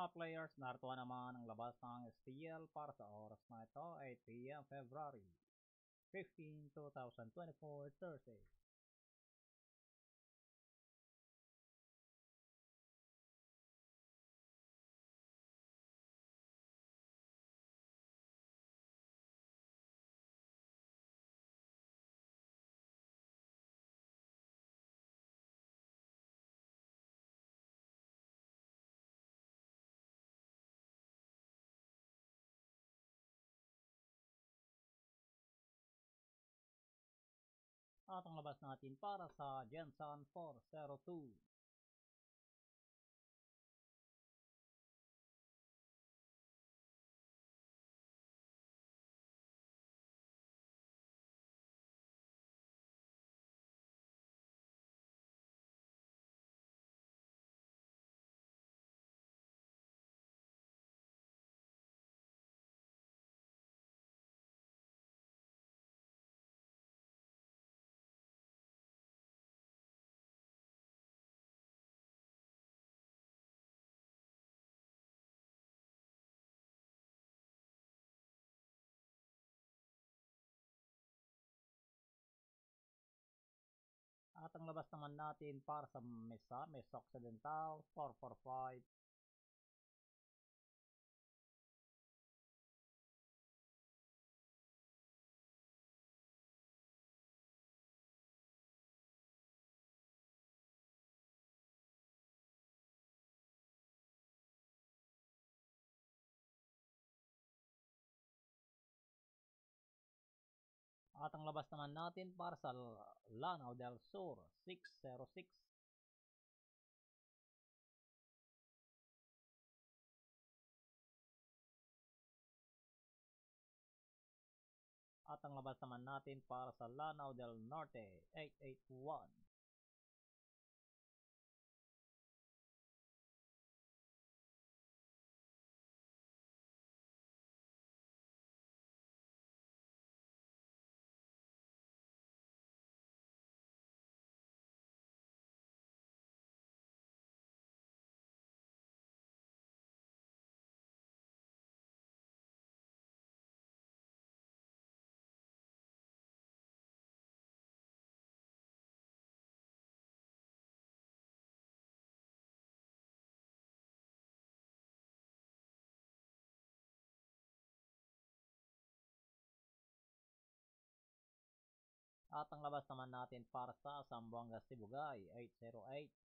Mga players, narito naman ang labas ng STL para sa oras na ito, 8pm February 15, 2024, Thursday. At ang labas natin para sa Jensen 402. At ang labas naman natin para sa mesa, Mesa Occidental 445. At ang labas naman natin para sa Lanao del Sur 606. At ang labas naman natin para sa Lanao del Norte 881. At ang labas naman natin para sa Sambuanga Sibugay 808.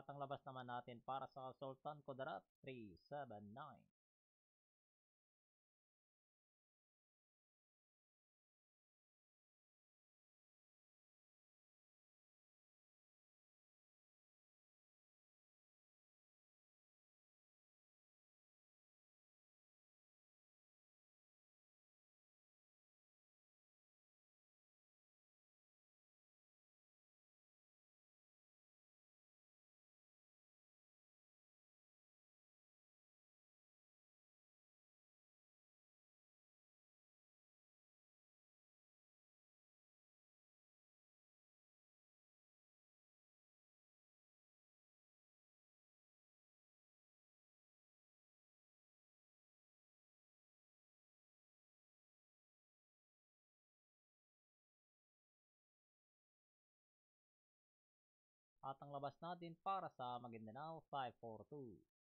At ang labas naman natin para sa Sultan Kudarat 379. At ang labas natin para sa Maguindanao 542.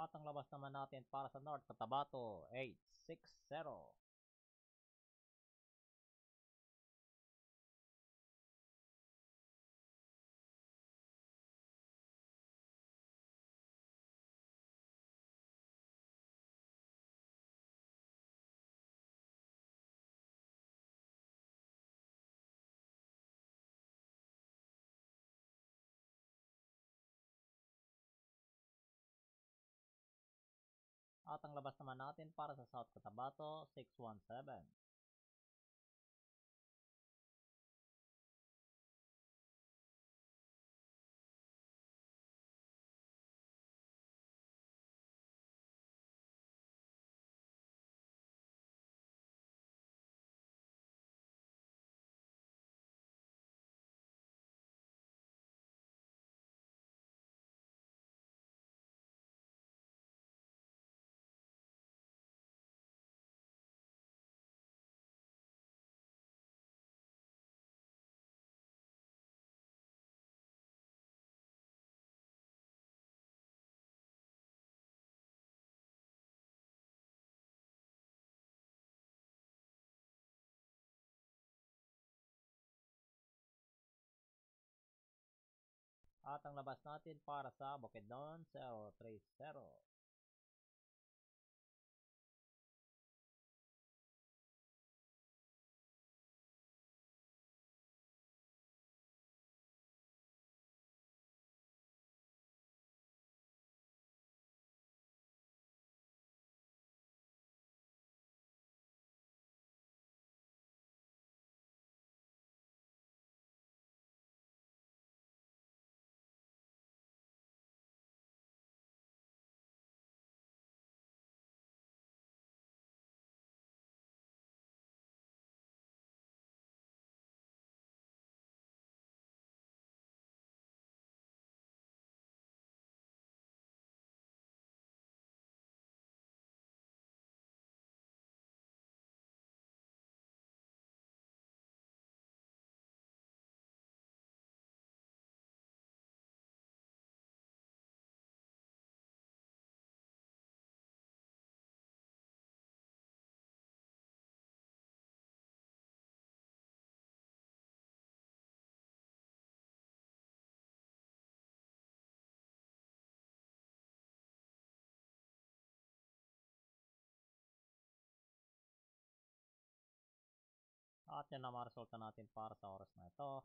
At ang labas naman natin para sa North Cotabato, 860. At ang labas naman natin para sa South Cotabato, 617. At ang labas natin para sa Bukidnon, 030. At yan ang mga resulta natin para sa oras na ito.